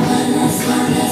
one, that's one.